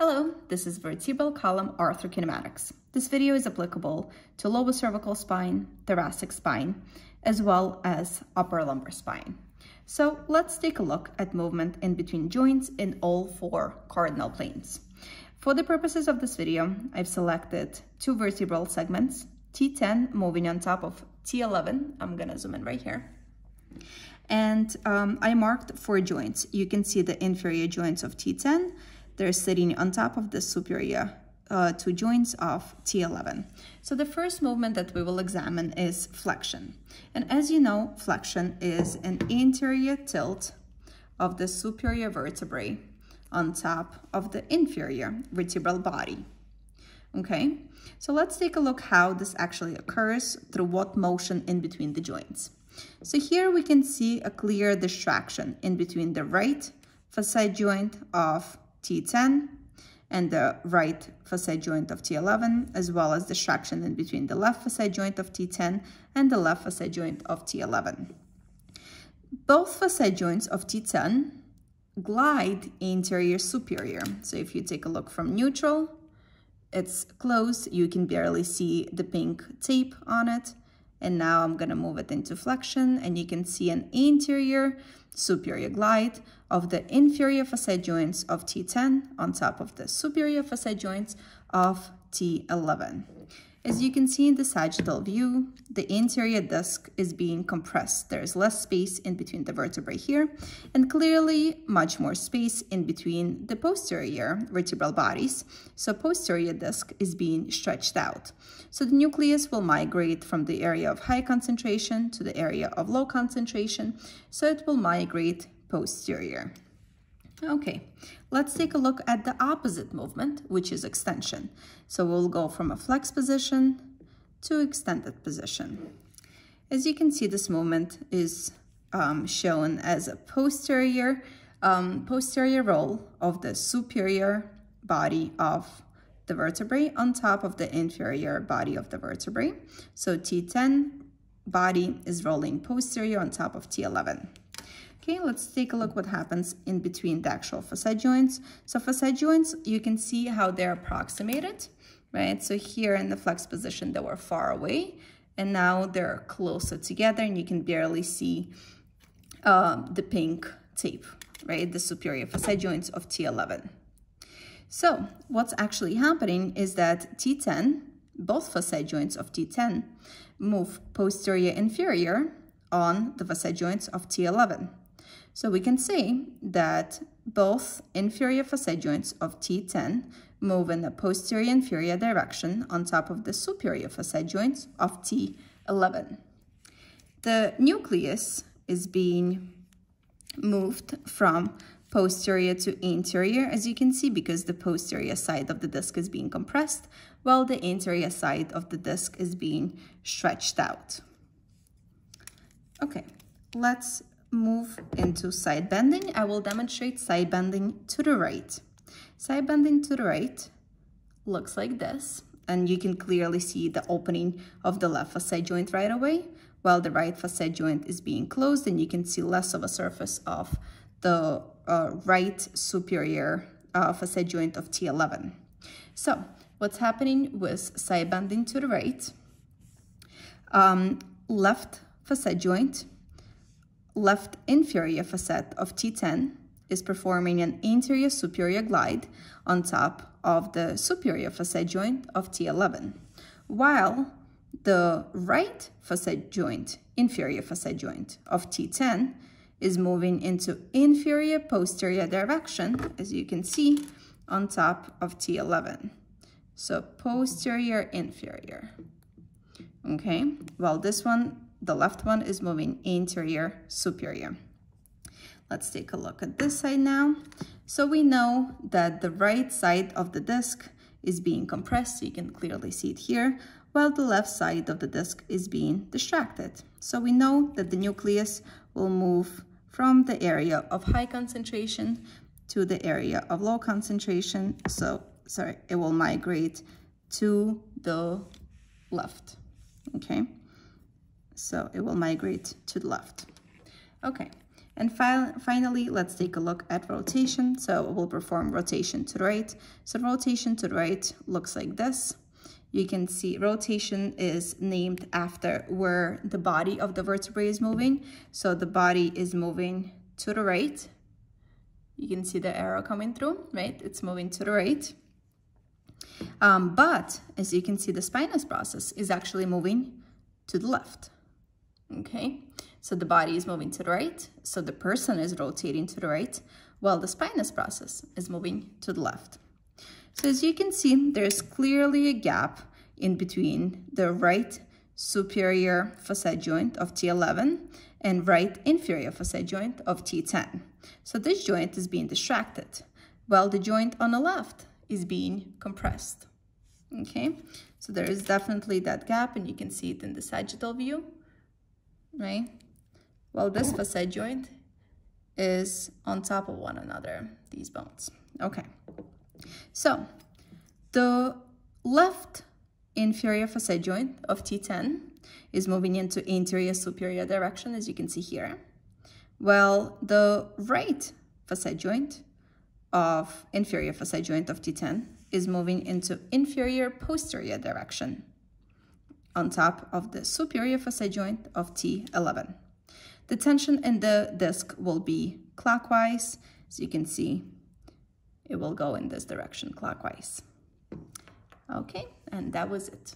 Hello, this is vertebral column arthrokinematics. This video is applicable to lower cervical spine, thoracic spine, as well as upper lumbar spine. So let's take a look at movement in between joints in all four cardinal planes. For the purposes of this video, I've selected two vertebral segments, T10 moving on top of T11. I'm gonna zoom in right here. And um, I marked four joints. You can see the inferior joints of T10. They're sitting on top of the superior uh, two joints of T11. So the first movement that we will examine is flexion. And as you know, flexion is an anterior tilt of the superior vertebrae on top of the inferior vertebral body. Okay, so let's take a look how this actually occurs, through what motion in between the joints. So here we can see a clear distraction in between the right facet joint of T10 and the right facet joint of T11, as well as distraction in between the left facet joint of T10 and the left facet joint of T11. Both facet joints of T10 glide anterior superior. So if you take a look from neutral, it's closed. You can barely see the pink tape on it. And now I'm gonna move it into flexion and you can see an anterior superior glide of the inferior facet joints of T10 on top of the superior facet joints of T11. As you can see in the sagittal view, the anterior disc is being compressed. There's less space in between the vertebrae here, and clearly much more space in between the posterior vertebral bodies. So posterior disc is being stretched out. So the nucleus will migrate from the area of high concentration to the area of low concentration. So it will migrate posterior. Okay, let's take a look at the opposite movement, which is extension. So we'll go from a flex position to extended position. As you can see, this movement is um, shown as a posterior, um, posterior roll of the superior body of the vertebrae on top of the inferior body of the vertebrae. So T10 body is rolling posterior on top of T11. Okay, let's take a look what happens in between the actual facet joints. So facet joints, you can see how they're approximated, right? So here in the flex position, they were far away, and now they're closer together, and you can barely see uh, the pink tape, right? The superior facet joints of T11. So what's actually happening is that T10, both facet joints of T10, move posterior inferior on the facet joints of T11. So we can say that both inferior facet joints of T10 move in the posterior inferior direction on top of the superior facet joints of T11. The nucleus is being moved from posterior to anterior, as you can see, because the posterior side of the disc is being compressed, while the anterior side of the disc is being stretched out. Okay, let's move into side bending, I will demonstrate side bending to the right. Side bending to the right looks like this, and you can clearly see the opening of the left facet joint right away, while the right facet joint is being closed, and you can see less of a surface of the uh, right superior uh, facet joint of T11. So what's happening with side bending to the right? Um, left facet joint left inferior facet of T10 is performing an anterior superior glide on top of the superior facet joint of T11, while the right facet joint, inferior facet joint of T10 is moving into inferior posterior direction, as you can see, on top of T11. So posterior, inferior. Okay, well, this one the left one is moving anterior superior. Let's take a look at this side now. So we know that the right side of the disc is being compressed, so you can clearly see it here, while the left side of the disc is being distracted. So we know that the nucleus will move from the area of high concentration to the area of low concentration. So, sorry, it will migrate to the left, okay? So it will migrate to the left. Okay, And fi finally, let's take a look at rotation. So we'll perform rotation to the right. So rotation to the right looks like this. You can see rotation is named after where the body of the vertebrae is moving. So the body is moving to the right. You can see the arrow coming through, right? It's moving to the right. Um, but as you can see, the spinous process is actually moving to the left, okay? So the body is moving to the right, so the person is rotating to the right, while the spinous process is moving to the left. So as you can see, there's clearly a gap in between the right superior facet joint of T11 and right inferior facet joint of T10. So this joint is being distracted, while the joint on the left is being compressed. Okay, so there is definitely that gap and you can see it in the sagittal view, right? Well, this facet joint is on top of one another, these bones. Okay, so the left inferior facet joint of T10 is moving into anterior superior direction, as you can see here. Well, the right facet joint of inferior facet joint of T10 is moving into inferior posterior direction on top of the superior facet joint of T11. The tension in the disc will be clockwise. As you can see, it will go in this direction clockwise. Okay, and that was it.